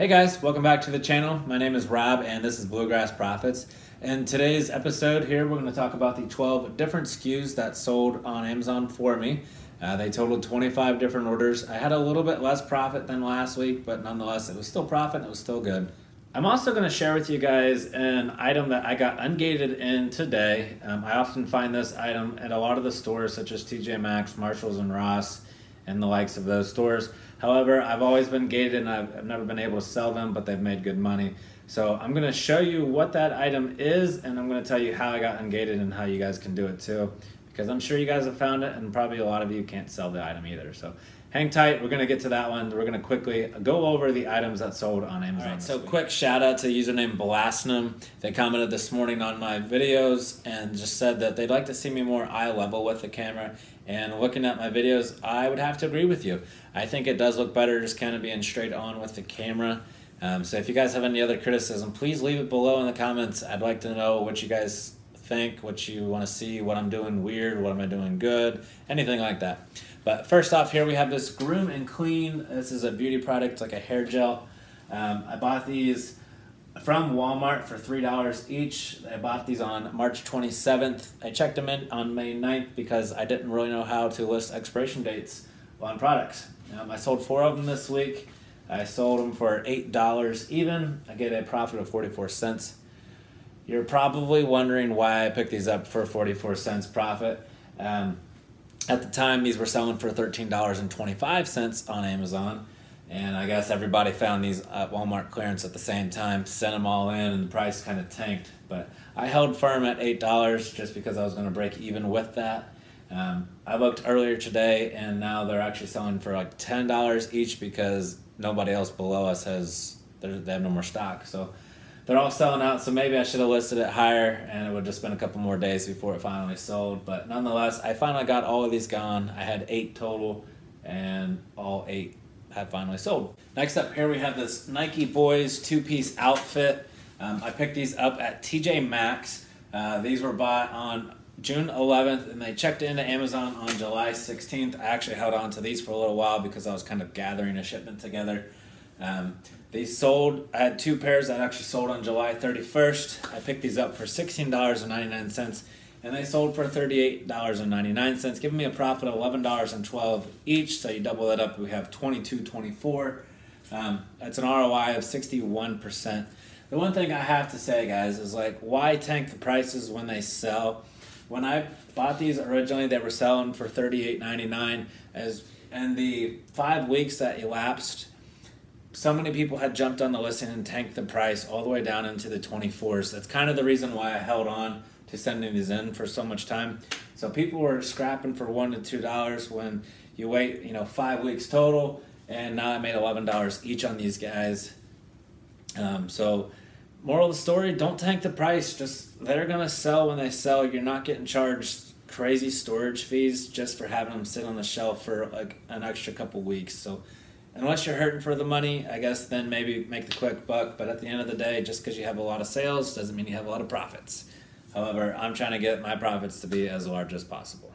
Hey guys, welcome back to the channel. My name is Rob and this is Bluegrass Profits. In today's episode here, we're going to talk about the 12 different SKUs that sold on Amazon for me. Uh, they totaled 25 different orders. I had a little bit less profit than last week, but nonetheless, it was still profit it was still good. I'm also going to share with you guys an item that I got ungated in today. Um, I often find this item at a lot of the stores such as TJ Maxx, Marshalls, and Ross and the likes of those stores. However, I've always been gated and I've, I've never been able to sell them, but they've made good money. So I'm to show you what that item is and I'm to tell you how I got ungated and how you guys can do it too. Because I'm sure you guys have found it and probably a lot of you can't sell the item either. So hang tight. We're going to get to that one. We're going to quickly go over the items that sold on Amazon. so week. quick shout out to username Blasnum. They commented this morning on my videos and just said that they'd like to see me more eye level with the camera. And looking at my videos, I would have to agree with you. I think it does look better just kind of being straight on with the camera. Um, so if you guys have any other criticism, please leave it below in the comments. I'd like to know what you guys think, what you want to see, what I'm doing weird, what am I doing good, anything like that. But first off, here we have this Groom and Clean. This is a beauty product, like a hair gel. Um, I bought these from Walmart for $3 each. I bought these on March 27th. I checked them in on May 9th because I didn't really know how to list expiration dates on products. Um, I sold four of them this week. I sold them for $8 even. I get a profit of 44 cents. You're probably wondering why I picked these up for 44 cents profit. Um, at the time, these were selling for $13.25 on Amazon. And I guess everybody found these at Walmart clearance at the same time, sent them all in, and the price kind of tanked. But I held firm at $8 just because I was going to break even with that. Um, I looked earlier today, and now they're actually selling for like $10 each because nobody else below us has, they have no more stock. So they're all selling out, so maybe I should have listed it higher and it would just been a couple more days before it finally sold. But nonetheless, I finally got all of these gone. I had eight total, and all eight have finally sold. Next up here we have this Nike Boys two-piece outfit. Um, I picked these up at TJ Maxx. Uh, these were bought on June 11th, and they checked into Amazon on July 16th. I actually held on to these for a little while because I was kind of gathering a shipment together. Um, they sold, I had two pairs that actually sold on July 31st. I picked these up for $16.99 and they sold for $38.99, giving me a profit of $11.12 each. So you double that up, we have $22.24. Um, that's an ROI of 61%. The one thing I have to say, guys, is like, why tank the prices when they sell? When I bought these originally, they were selling for $38.99 as and the five weeks that elapsed so many people had jumped on the listing and tanked the price all the way down into the 24s. That's kind of the reason why I held on to sending these in for so much time. So people were scrapping for one to two dollars when you wait, you know, five weeks total, and now I made eleven dollars each on these guys. Um, so, moral of the story: don't tank the price. Just they're gonna sell when they sell. You're not getting charged crazy storage fees just for having them sit on the shelf for like an extra couple weeks. So unless you're hurting for the money, I guess then maybe make the quick buck. But at the end of the day, just because you have a lot of sales doesn't mean you have a lot of profits. However, I'm trying to get my profits to be as large as possible.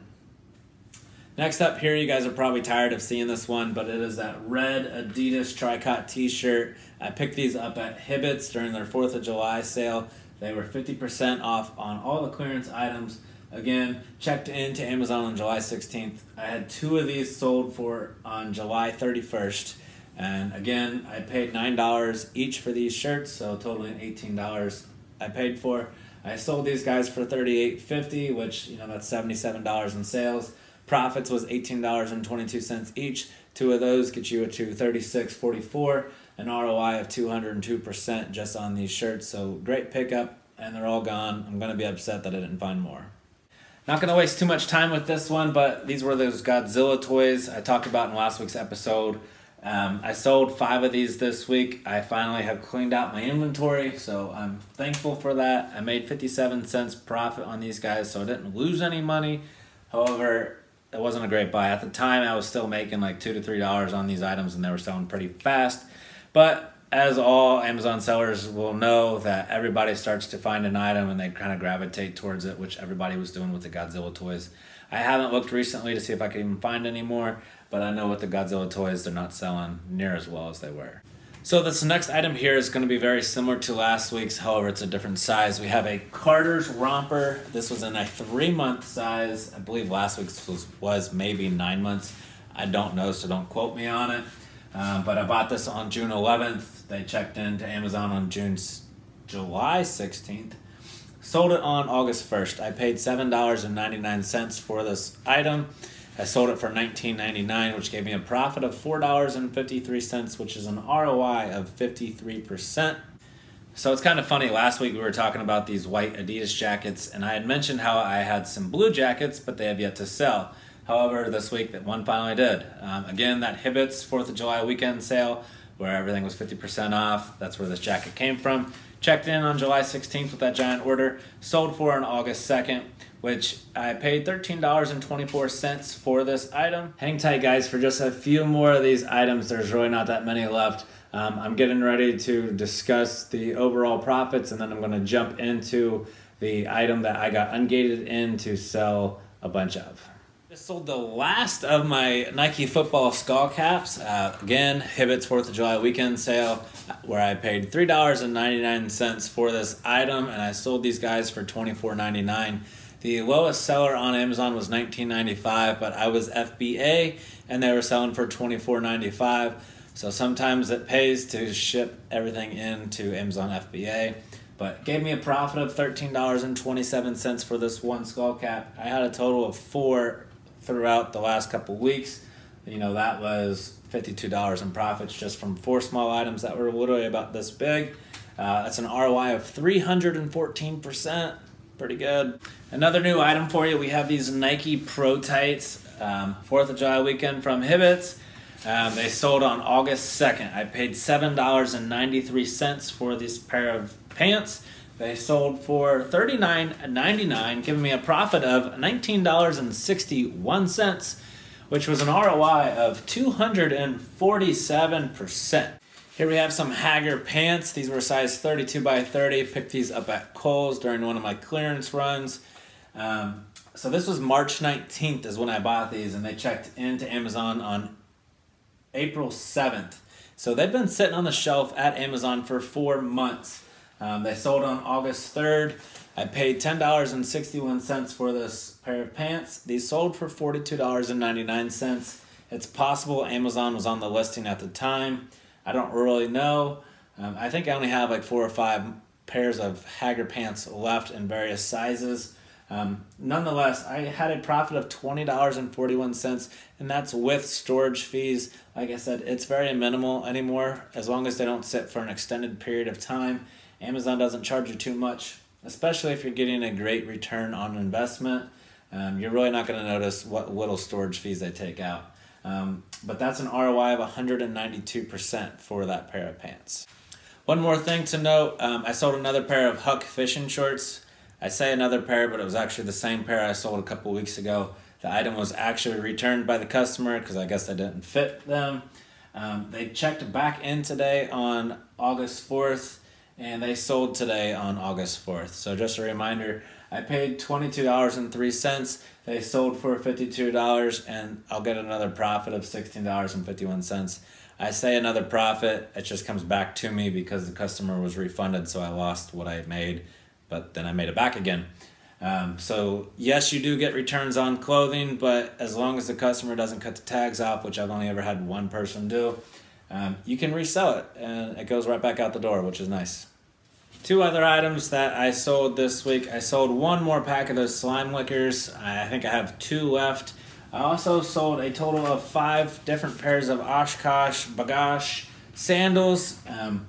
Next up here, you guys are probably tired of seeing this one, but it is that red Adidas Tricot t-shirt. I picked these up at Hibbett's during their 4th of July sale. They were 50% off on all the clearance items. Again, checked into Amazon on July 16th. I had two of these sold for on July 31st. And again, I paid $9 each for these shirts, so totaling $18 I paid for. I sold these guys for $38.50, which, you know, that's $77 in sales. Profits was $18.22 each. Two of those get you to $36.44, an ROI of 202% just on these shirts. So great pickup, and they're all gone. I'm going to be upset that I didn't find more. Not going to waste too much time with this one, but these were those Godzilla toys I talked about in last week's episode. Um, I sold five of these this week. I finally have cleaned out my inventory, so I'm thankful for that. I made 57 cents profit on these guys, so I didn't lose any money. However, it wasn't a great buy. At the time, I was still making like two to three dollars on these items, and they were selling pretty fast. But as all Amazon sellers will know, that everybody starts to find an item and they kind of gravitate towards it, which everybody was doing with the Godzilla toys. I haven't looked recently to see if I can even find any more, but I know with the Godzilla toys, they're not selling near as well as they were. So this next item here is going to be very similar to last week's, however it's a different size. We have a Carter's Romper. This was in a three month size. I believe last week's was, was maybe nine months. I don't know, so don't quote me on it. Um, but I bought this on June 11th. They checked into Amazon on June, July 16th. Sold it on August 1st. I paid $7.99 for this item. I sold it for $19.99, which gave me a profit of $4.53, which is an ROI of 53%. So it's kind of funny. Last week we were talking about these white Adidas jackets, and I had mentioned how I had some blue jackets, but they have yet to sell. However, this week that one finally did. Um, again, that Hibbett's 4th of July weekend sale, where everything was 50% off. That's where this jacket came from. Checked in on July 16th with that giant order, sold for on August 2nd which I paid $13.24 for this item. Hang tight guys for just a few more of these items. There's really not that many left. Um, I'm getting ready to discuss the overall profits and then I'm gonna jump into the item that I got ungated in to sell a bunch of. Just sold the last of my Nike football skull caps. Uh, again, Hibbett's 4th of July weekend sale where I paid $3.99 for this item and I sold these guys for $24.99. The lowest seller on Amazon was 19.95, but I was FBA and they were selling for 24.95. So sometimes it pays to ship everything into Amazon FBA. But gave me a profit of $13.27 for this one skull cap. I had a total of four throughout the last couple weeks. You know, that was $52 in profits just from four small items that were literally about this big. Uh, that's an ROI of 314% pretty good. Another new item for you, we have these Nike Pro Tights, um, 4th of July weekend from Hibbett's. Um, they sold on August 2nd. I paid $7.93 for this pair of pants. They sold for $39.99, giving me a profit of $19.61, which was an ROI of 247%. Here we have some Haggar pants. These were size 32 by 30. Picked these up at Kohl's during one of my clearance runs. Um, so this was March 19th is when I bought these and they checked into Amazon on April 7th. So they've been sitting on the shelf at Amazon for four months. Um, they sold on August 3rd. I paid $10.61 for this pair of pants. These sold for $42.99. It's possible Amazon was on the listing at the time. I don't really know. Um, I think I only have like four or five pairs of Haggar pants left in various sizes. Um, nonetheless, I had a profit of $20.41, and that's with storage fees. Like I said, it's very minimal anymore as long as they don't sit for an extended period of time. Amazon doesn't charge you too much, especially if you're getting a great return on investment. Um, you're really not going to notice what little storage fees they take out. Um, but that's an ROI of 192% for that pair of pants. One more thing to note, um, I sold another pair of HUK fishing shorts. I say another pair, but it was actually the same pair I sold a couple weeks ago. The item was actually returned by the customer because I guess they didn't fit them. Um, they checked back in today on August 4th and they sold today on August 4th. So just a reminder, I paid $22.03. They sold for $52 and I'll get another profit of $16.51. I say another profit, it just comes back to me because the customer was refunded, so I lost what I made, but then I made it back again. Um, so yes, you do get returns on clothing, but as long as the customer doesn't cut the tags off, which I've only ever had one person do, um, you can resell it and it goes right back out the door, which is nice. Two other items that I sold this week. I sold one more pack of those slime lickers. I think I have two left. I also sold a total of five different pairs of Oshkosh B'gosh sandals. Um,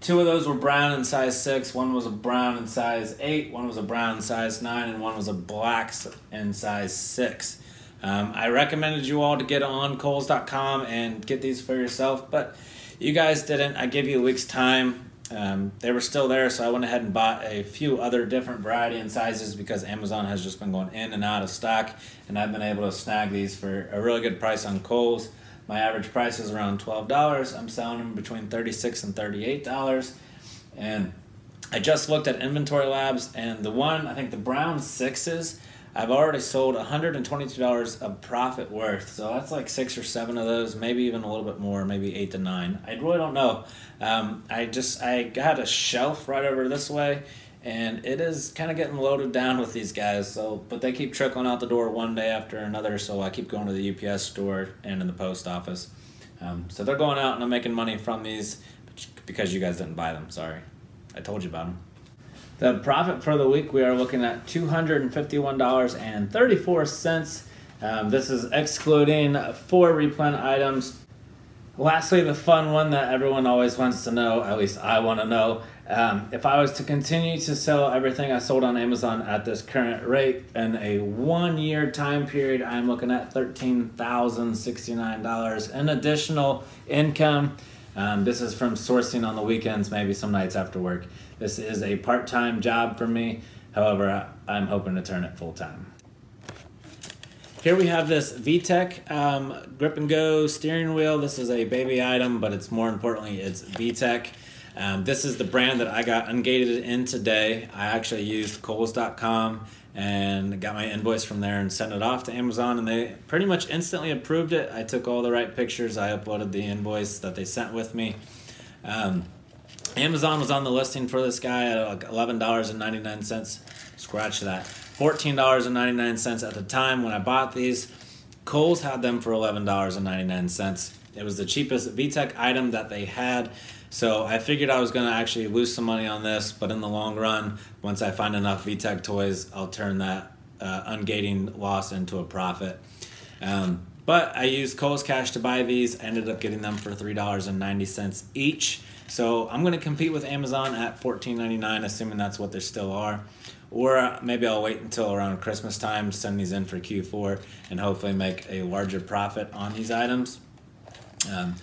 two of those were brown in size 6, one was a brown in size 8, one was a brown in size 9, and one was a black in size 6. Um, I recommended you all to get on Kohls.com and get these for yourself, but you guys didn't. I gave you a week's time um, they were still there, so I went ahead and bought a few other different variety and sizes because Amazon has just been going in and out of stock, and I've been able to snag these for a really good price on Kohl's. My average price is around twelve dollars. I'm selling them between 36 and thirty eight dollars, and I just looked at Inventory Labs, and the one I think the brown sixes. I've already sold $122 of profit worth. So that's like six or seven of those, maybe even a little bit more, maybe eight to nine. I really don't know. Um, I just, I got a shelf right over this way and it is kind of getting loaded down with these guys. So, but they keep trickling out the door one day after another. So I keep going to the UPS store and in the post office. Um, so they're going out and I'm making money from these because you guys didn't buy them. Sorry, I told you about them. The profit for the week, we are looking at $251.34. Um, this is excluding four replen items. Lastly, the fun one that everyone always wants to know, at least I want to know. Um, if I was to continue to sell everything I sold on Amazon at this current rate in a one year time period, I'm looking at $13,069 in additional income. Um, this is from sourcing on the weekends, maybe some nights after work. This is a part time job for me. However, I'm hoping to turn it full time. Here we have this VTech um, grip and go steering wheel. This is a baby item, but it's more importantly, it's VTech. Um, this is the brand that I got ungated in today. I actually used Kohl's.com and got my invoice from there and sent it off to Amazon and they pretty much instantly approved it. I took all the right pictures. I uploaded the invoice that they sent with me. Um, Amazon was on the listing for this guy at like $11.99. Scratch that. $14.99 at the time when I bought these. Kohl's had them for $11.99. It was the cheapest VTech item that they had. So I figured I was going to actually lose some money on this, but in the long run, once I find enough VTech toys, I'll turn that uh, ungating loss into a profit. Um, but I used Kohl's Cash to buy these. I ended up getting them for $3.90 each. So I'm going to compete with Amazon at $14.99, assuming that's what they still are. Or maybe I'll wait until around Christmas time, send these in for Q4, and hopefully make a larger profit on these items. Um,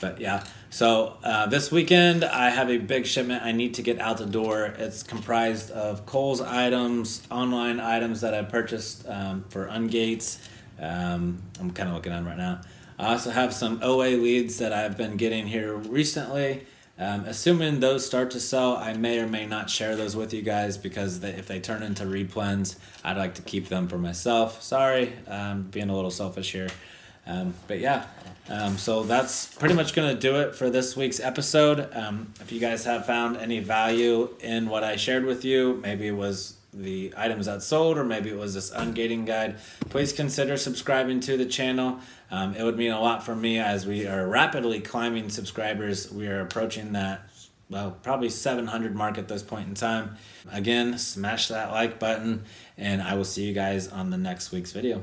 but yeah, so uh, this weekend I have a big shipment I need to get out the door. It's comprised of Kohl's items, online items that I purchased um, for Ungates. Um, I'm kind of looking them right now. I also have some OA leads that I've been getting here recently. Um, assuming those start to sell, I may or may not share those with you guys because they, if they turn into replens, I'd like to keep them for myself. Sorry, um, being a little selfish here. Um, but yeah, um, so that's pretty much going to do it for this week's episode. Um, if you guys have found any value in what I shared with you, maybe it was the items that sold or maybe it was this ungating guide, please consider subscribing to the channel. Um, it would mean a lot for me as we are rapidly climbing subscribers. We are approaching that well, probably 700 mark at this point in time. Again, smash that like button, and I will see you guys on the next week's video.